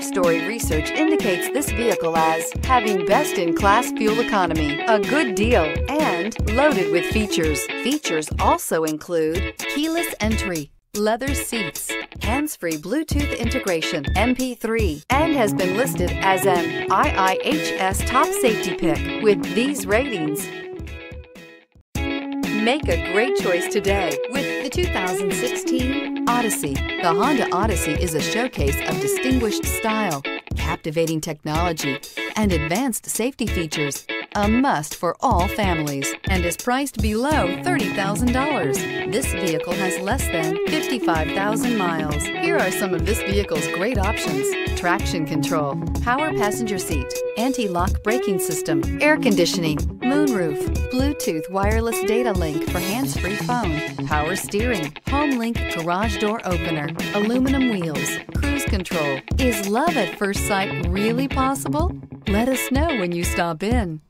Our story research indicates this vehicle as having best in class fuel economy, a good deal, and loaded with features. Features also include keyless entry, leather seats, hands-free Bluetooth integration, MP3, and has been listed as an IIHS top safety pick with these ratings. Make a great choice today with the 2016 Odyssey. The Honda Odyssey is a showcase of distinguished style, captivating technology, and advanced safety features a must for all families and is priced below $30,000. This vehicle has less than 55,000 miles. Here are some of this vehicle's great options. Traction control, power passenger seat, anti-lock braking system, air conditioning, moonroof, Bluetooth wireless data link for hands-free phone, power steering, HomeLink garage door opener, aluminum wheels, cruise control. Is love at first sight really possible? Let us know when you stop in.